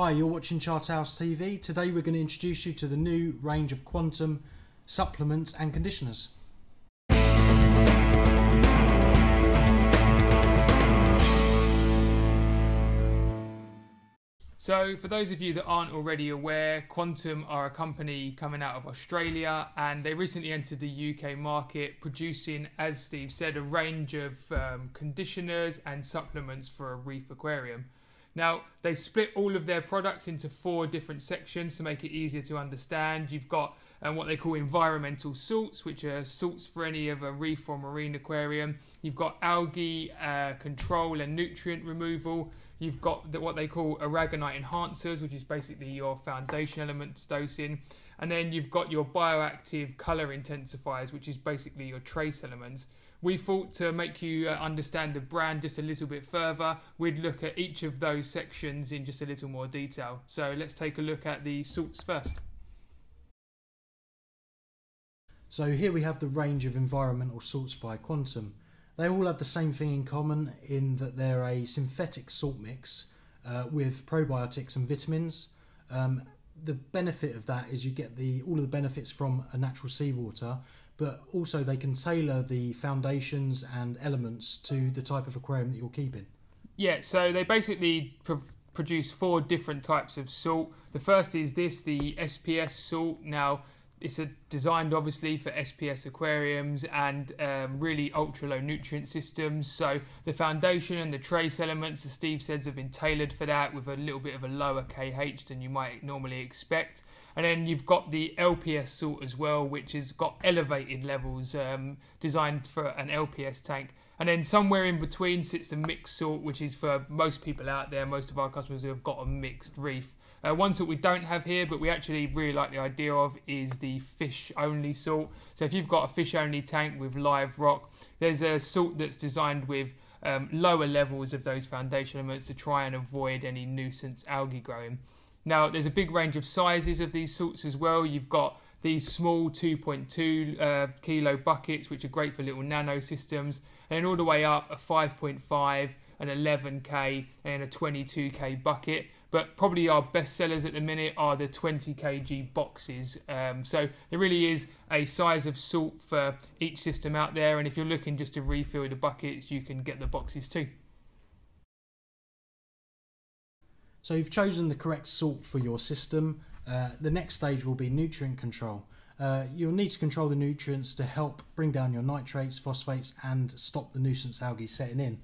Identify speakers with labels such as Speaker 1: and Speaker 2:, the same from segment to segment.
Speaker 1: Hi, you're watching Charterhouse TV. Today we're going to introduce you to the new range of Quantum supplements and conditioners.
Speaker 2: So, for those of you that aren't already aware, Quantum are a company coming out of Australia and they recently entered the UK market, producing, as Steve said, a range of um, conditioners and supplements for a reef aquarium. Now, they split all of their products into four different sections to make it easier to understand. You've got um, what they call environmental salts, which are salts for any of a reef or marine aquarium. You've got algae uh, control and nutrient removal. You've got the, what they call aragonite enhancers, which is basically your foundation elements dosing. And then you've got your bioactive color intensifiers, which is basically your trace elements we thought to make you uh, understand the brand just a little bit further, we'd look at each of those sections in just a little more detail. So let's take a look at the salts first.
Speaker 1: So here we have the range of environmental salts by Quantum. They all have the same thing in common in that they're a synthetic salt mix uh, with probiotics and vitamins. Um, the benefit of that is you get the all of the benefits from a natural seawater, but also they can tailor the foundations and elements to the type of aquarium that you're keeping.
Speaker 2: Yeah, so they basically pr- produce four different types of salt. The first is this, the SPS salt. Now, it's a, designed obviously for SPS aquariums and um, really ultra low nutrient systems. So the foundation and the trace elements, as Steve says, have been tailored for that with a little bit of a lower KH than you might normally expect. And then you've got the LPS salt as well, which has got elevated levels um, designed for an LPS tank. And then somewhere in between sits the mixed salt, which is for most people out there, most of our customers who have got a mixed reef. Uh, one salt we don't have here, but we actually really like the idea of, is the fish only salt. So if you've got a fish only tank with live rock, there's a salt that's designed with um, lower levels of those foundation elements to try and avoid any nuisance algae growing. Now, there's a big range of sizes of these salts as well. You've got these small 2.2 uh, kilo buckets, which are great for little nano systems, and then all the way up a 5.5, an 11k, and a 22k bucket but probably our best sellers at the minute are the 20 kg boxes. Um, so there really is a size of salt for each system out there, and if you're looking just to refill the buckets, you can get the boxes too.
Speaker 1: So you've chosen the correct salt for your system. Uh, the next stage will be nutrient control. Uh, you'll need to control the nutrients to help bring down your nitrates, phosphates, and stop the nuisance algae setting in.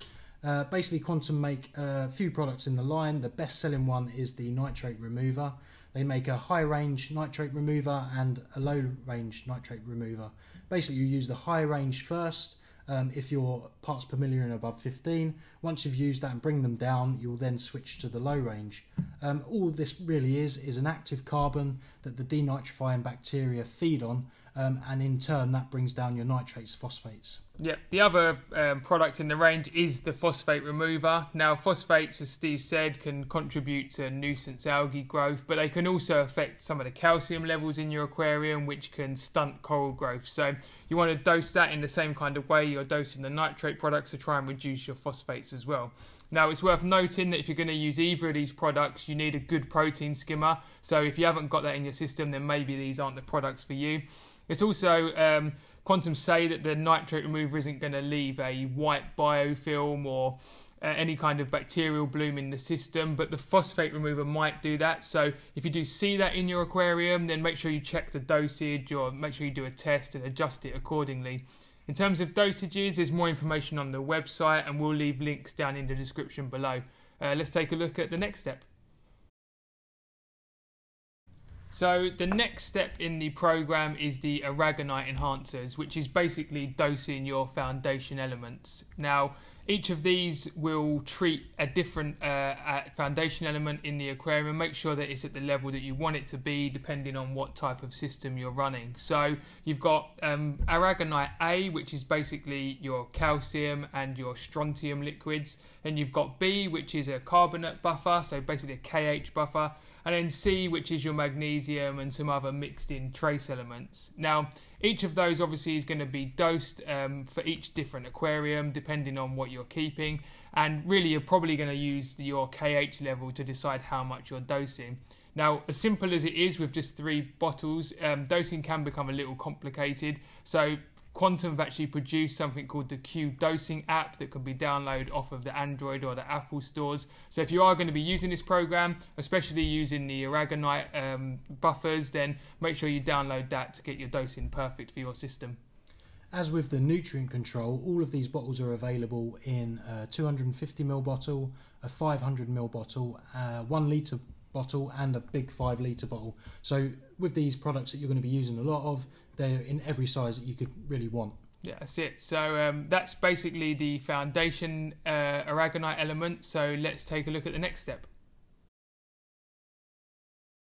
Speaker 1: Uh, basically, Quantum make a few products in the line. The best selling one is the nitrate remover. They make a high range nitrate remover and a low range nitrate remover. Basically, you use the high range first um, if your parts per million are above 15. Once you've used that and bring them down, you'll then switch to the low range. Um, all this really is is an active carbon that the denitrifying bacteria feed on, um, and in turn that brings down your nitrates, phosphates.
Speaker 2: Yeah, the other um, product in the range is the phosphate remover. Now, phosphates, as Steve said, can contribute to nuisance algae growth, but they can also affect some of the calcium levels in your aquarium, which can stunt coral growth. So, you want to dose that in the same kind of way you're dosing the nitrate products to try and reduce your phosphates as well. Now, it's worth noting that if you're going to use either of these products, you need a good protein skimmer. So, if you haven't got that in your system, then maybe these aren't the products for you. It's also um, Quantum say that the nitrate remover isn't going to leave a white biofilm or uh, any kind of bacterial bloom in the system, but the phosphate remover might do that. So if you do see that in your aquarium, then make sure you check the dosage or make sure you do a test and adjust it accordingly. In terms of dosages, there's more information on the website, and we'll leave links down in the description below. Uh, let's take a look at the next step. So the next step in the program is the aragonite enhancers, which is basically dosing your foundation elements. Now, each of these will treat a different uh, foundation element in the aquarium and make sure that it's at the level that you want it to be, depending on what type of system you're running. So you've got um, aragonite A, which is basically your calcium and your strontium liquids. Then you've got B, which is a carbonate buffer, so basically a KH buffer and then C, which is your magnesium and some other mixed in trace elements. Now, each of those obviously is going to be dosed um, for each different aquarium depending on what you're keeping, And really, you're probably going to use your KH level to decide how much you're dosing. Now, as simple as it is with just three bottles, um, dosing can become a little complicated. So, Quantum have actually produced something called the Q Dosing app that can be downloaded off of the Android or the Apple stores. So, if you are going to be using this program, especially using the aragonite um, buffers, then make sure you download that to get your dosing perfect for your system.
Speaker 1: As with the nutrient control, all of these bottles are available in a 250ml bottle, a 500ml bottle, a 1 litre bottle, and a big 5 litre bottle. So, with these products that you're going to be using a lot of, they're in every size that you could really want.
Speaker 2: Yeah, that's it. So um, that's basically the foundation uh, aragonite element. So let's take a look at the next step.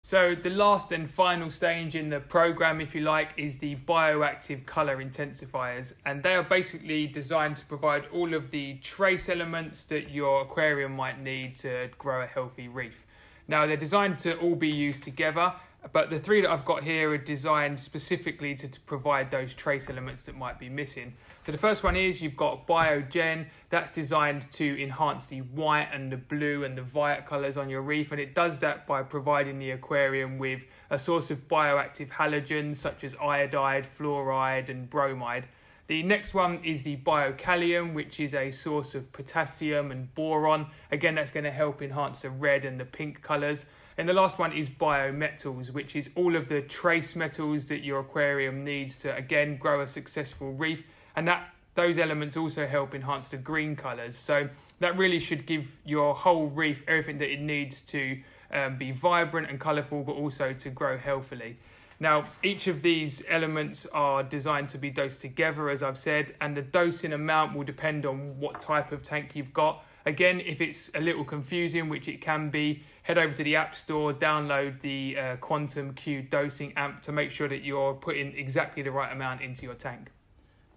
Speaker 2: So the last and final stage in the program, if you like, is the bioactive color intensifiers, and they are basically designed to provide all of the trace elements that your aquarium might need to grow a healthy reef. Now they're designed to all be used together, but the three that I've got here are designed specifically to, to, provide those trace elements that might be missing. So the first one is you've got Biogen. That's designed to enhance the white and the blue and the violet colours on your reef. And it does that by providing the aquarium with a source of bioactive halogens such as iodide, fluoride and bromide. The next one is the biokalium, which is a source of potassium and boron. Again, that's going to help enhance the red and the pink colours. And the last one is biometals, which is all of the trace metals that your aquarium needs to again grow a successful reef. And that those elements also help enhance the green colours. So that really should give your whole reef everything that it needs to um, be vibrant and colourful, but also to grow healthily. Now, each of these elements are designed to be dosed together, as I've said, and the dosing amount will depend on what type of tank you've got. Again, if it's a little confusing, which it can be, head over to the App Store, download the uh, Quantum Q dosing amp to make sure that you're putting exactly the right amount into your tank.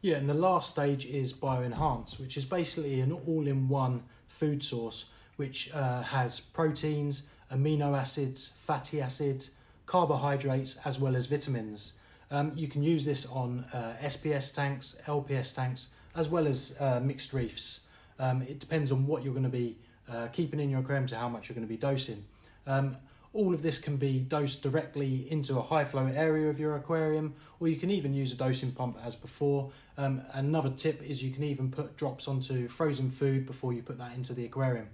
Speaker 1: Yeah, and the last stage is BioEnhance, which is basically an all in one food source which uh, has proteins, amino acids, fatty acids, carbohydrates, as well as vitamins. Um, you can use this on uh, SPS tanks, LPS tanks, as well as uh, mixed reefs. Um, it depends on what you're going to be uh, keeping in your aquarium to how much you're going to be dosing. Um, all of this can be dosed directly into a high flow area of your aquarium, or you can even use a dosing pump as before. Um, another tip is you can even put drops onto frozen food before you put that into the aquarium.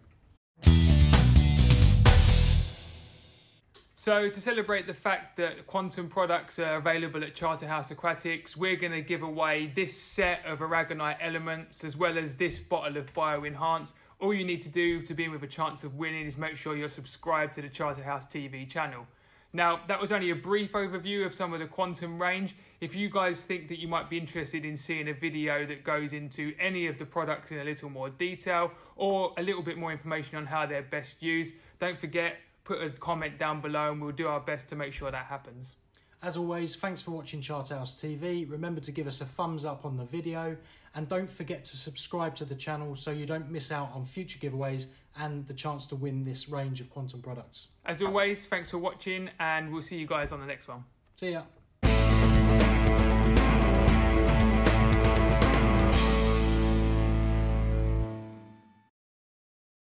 Speaker 2: So, to celebrate the fact that quantum products are available at Charterhouse Aquatics, we're going to give away this set of aragonite elements as well as this bottle of BioEnhance. All you need to do to be in with a chance of winning is make sure you're subscribed to the Charterhouse TV channel. Now, that was only a brief overview of some of the quantum range. If you guys think that you might be interested in seeing a video that goes into any of the products in a little more detail or a little bit more information on how they're best used, don't forget put a comment down below and we'll do our best to make sure that happens.
Speaker 1: As always, thanks for watching Charterhouse TV. Remember to give us a thumbs up on the video and don't forget to subscribe to the channel so you don't miss out on future giveaways and the chance to win this range of quantum products.
Speaker 2: As always, thanks for watching and we'll see you guys on the next one.
Speaker 1: See ya.